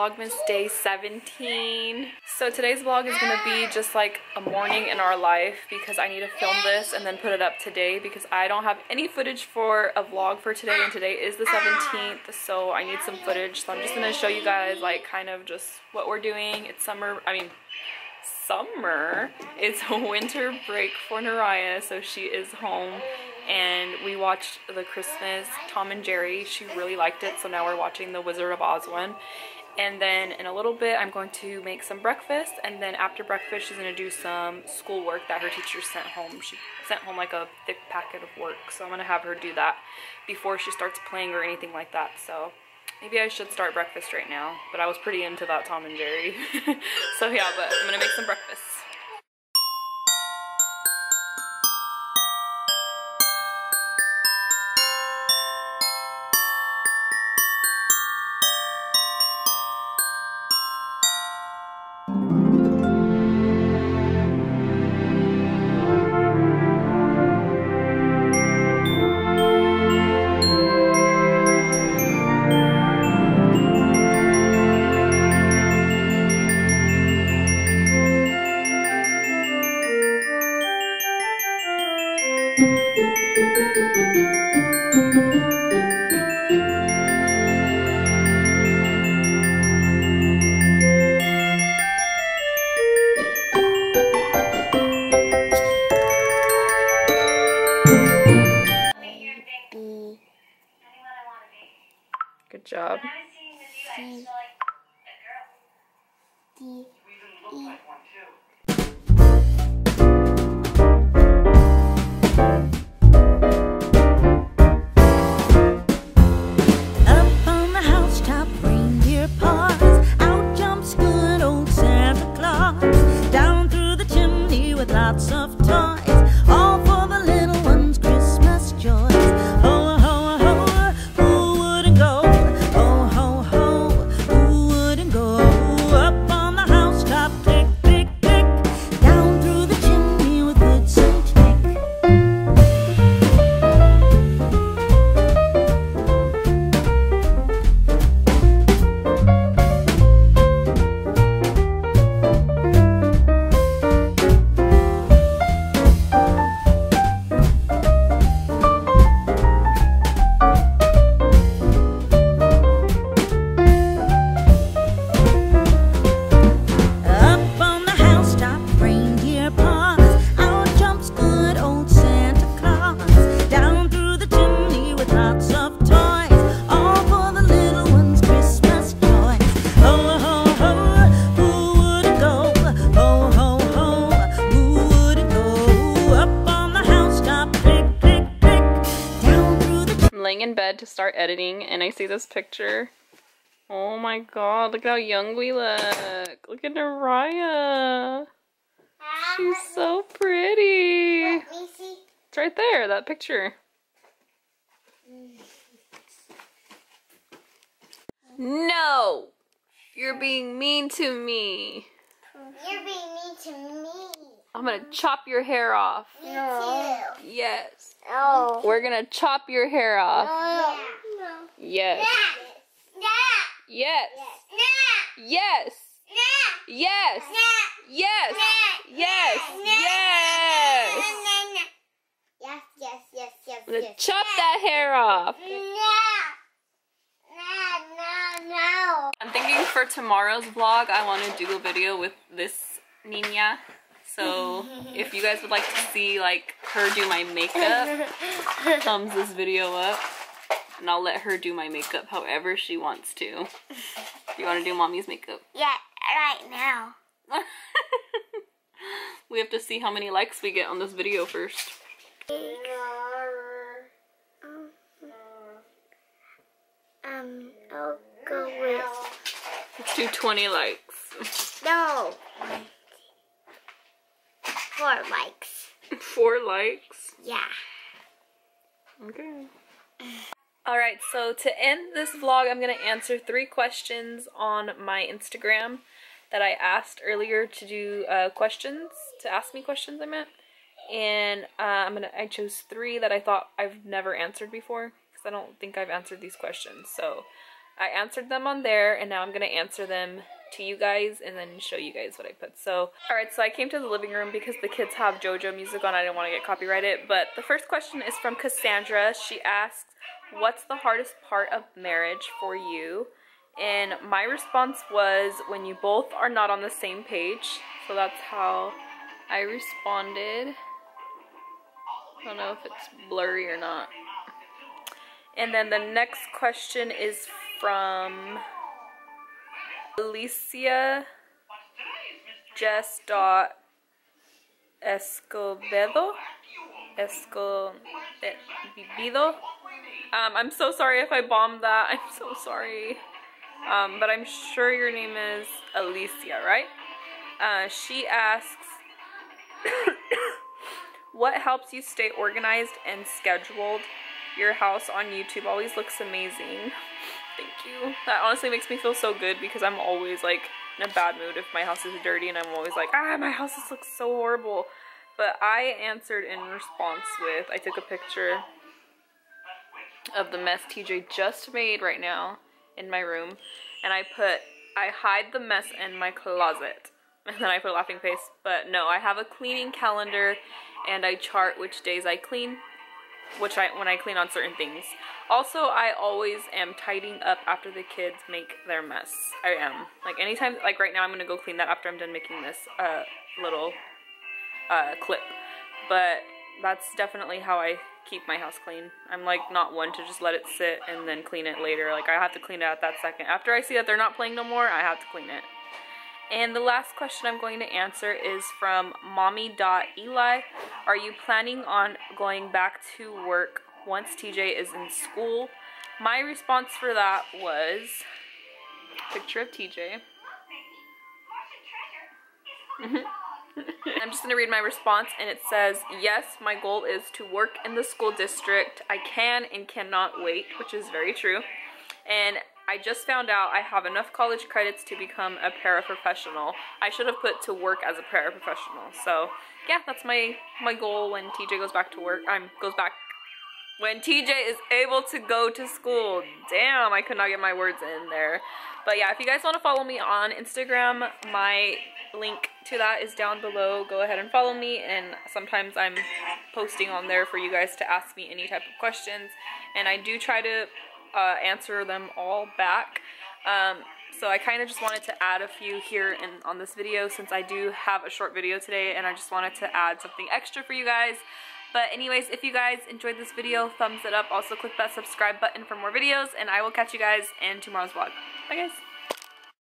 Vlogmas Day 17. So today's vlog is to be just like a morning in our life because I need to film this and then put it up today because I don't have any footage for a vlog for today and today is the 17th so I need some footage so I'm just to show you guys like kind of just what we're doing. It's summer, I mean summer. It's a winter break for Naraya so she is home and we watched the Christmas Tom and Jerry. She really liked it, so now we're watching the Wizard of Oz one. And then in a little bit, I'm going to make some breakfast, and then after breakfast, she's gonna do some schoolwork that her teacher sent home. She sent home like a thick packet of work, so I'm gonna have her do that before she starts playing or anything like that. So maybe I should start breakfast right now, but I was pretty into that Tom and Jerry. so yeah, but I'm gonna make some breakfast. Laying in bed to start editing and I see this picture. Oh my god, look how young we look. Look at Naraya. She's so pretty. It's right there, that picture. No! You're being mean to me. You're being mean to me. I'm gonna chop your hair off. No. Yes. Oh. We're gonna chop your hair off. No. No. Yes. No. Yes. No. Yes. No. Yes. No. Yes. No. Yes. No. Yes. No. No. No. Yes. Yes. Yes. Yes. I'm gonna yes. chop that hair off. No. No. No. No. I'm thinking for tomorrow's vlog, I want to do a video with this Nina. So if you guys would like to see like her do my makeup, thumbs this video up. And I'll let her do my makeup however she wants to. You want to do mommy's makeup? Yeah, right now. we have to see how many likes we get on this video first. Um, I'll go with Let's do 20 likes. no. Four likes. Four likes. Yeah. Okay. Alright, so to end this vlog, I'm going to answer three questions on my Instagram that I asked earlier to do uh, questions, to ask me questions, I meant. And uh, I'm gonna, I chose three that I thought I've never answered before, because I don't think I've answered these questions. So I answered them on there, and now I'm to answer them to you guys and then show you guys what I put. So, alright, so I came to the living room because the kids have JoJo music on. I didn't want to get copyrighted. But the first question is from Cassandra. She asks, what's the hardest part of marriage for you? And my response was when you both are not on the same page. So that's how I responded. I don't know if it's blurry or not. And then the next question is from Alicia Jess dot Escobedo. Escobedo. Um, I'm so sorry if I bombed that. I'm so sorry. Um, but I'm sure your name is Alicia right? Uh, she asks what helps you stay organized and scheduled? Your house on YouTube always looks amazing Thank you. That honestly makes me feel so good because I'm always like in a bad mood if my house is dirty and I'm always like, ah, my house looks so horrible. But I answered in response with, I took a picture of the mess TJ just made right now in my room. And I put, I hide the mess in my closet. And then I put a laughing face. But no, I have a cleaning calendar and I chart which days I clean, which I when I clean on certain things. Also, I always am tidying up after the kids make their mess. I am. Like anytime, like right now I'm gonna go clean that after I'm done making this uh, little uh, clip. But that's definitely how I keep my house clean. I'm like not one to just let it sit and then clean it later. Like I have to clean it at that second. After I see that they're not playing no more, I have to clean it. And the last question I'm going to answer is from mommy.eli. Are you planning on going back to work once TJ is in school? My response for that was picture of TJ. I'm just going to read my response and it says, yes, my goal is to work in the school district. I can and cannot wait, which is very true. And I just found out I have enough college credits to become a paraprofessional. I should have put to work as a paraprofessional. So yeah, that's my, my goal when TJ goes back to work. I'm goes back when TJ is able to go to school. Damn, I could not get my words in there. But yeah, if you guys want to follow me on Instagram, my link to that is down below. Go ahead and follow me and sometimes I'm posting on there for you guys to ask me any type of questions. And I do try to uh, answer them all back. Um, so I kind of just wanted to add a few here in, on this video since I do have a short video today and I just wanted to add something extra for you guys. But anyways, if you guys enjoyed this video, thumbs it up. Also click that subscribe button for more videos and I will catch you guys in tomorrow's vlog. Bye guys.